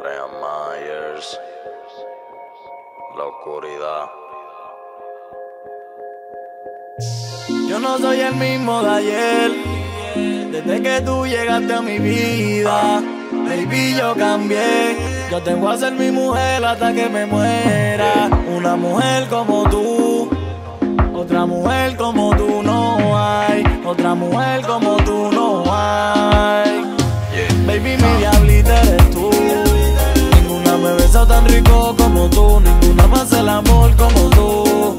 Brian Myers, la oscuridad. Yo no soy el mismo de ayer, desde que tú llegaste a mi vida. Baby, yo cambié, yo te voy a ser mi mujer hasta que me muera. Una mujer como tú, otra mujer como tú no hay, otra mujer como tú tú, ninguna más el amor como tú.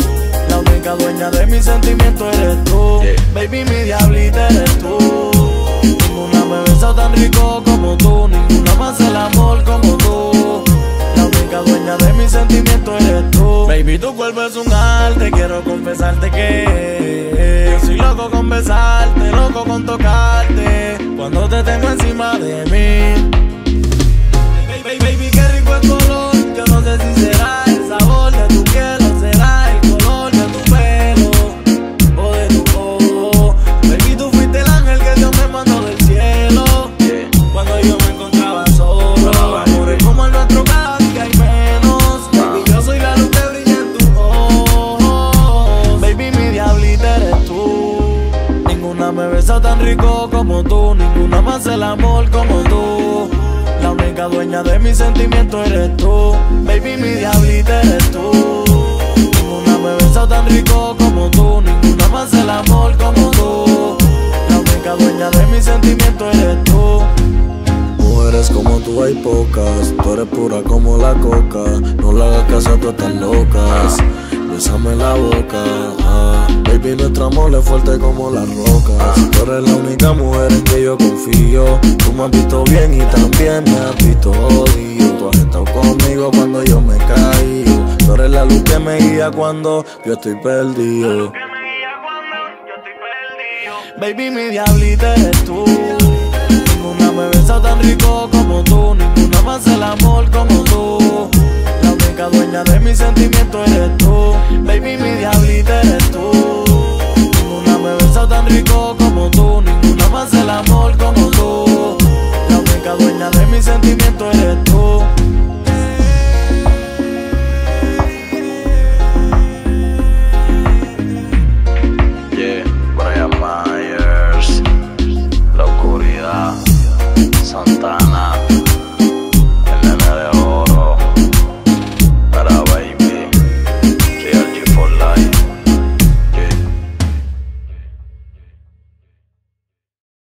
La única dueña de mis sentimientos eres tú. Baby, mi diablita eres tú. Ninguna me besa tan rico como tú, ninguna más el amor como tú. La única dueña de mis sentimientos eres tú. Baby, tu cuerpo es un arte, quiero confesarte que yo soy loco con besarte, loco con tocarte. Cuando te tengo encima de mí. Rico como tú, ninguna más el amor como tú. La única dueña de mis sentimientos eres tú. Baby, mi diablita eres tú. Ninguna me besa tan rico como tú, ninguna más el amor como tú. La única dueña de mis sentimientos eres tú. Mujeres como tú hay pocas, tú eres pura como la coca. No le hagas caso a todas estas locas. Bésame la boca, ah. baby. Nuestro amor es fuerte como las rocas. Tú eres la única mujer en que yo confío. Tú me has visto bien y también me has visto odio. Tú has estado conmigo cuando yo me caí. Tú eres la luz que me guía cuando yo estoy perdido. Baby, mi diablita eres tú. Ninguna me besa tan rico como tú. Ninguna más el amor como tú. La única dueña de mis sentimientos como tú, ninguna más el amor como tú. La única dueña de mis sentimientos eres tú.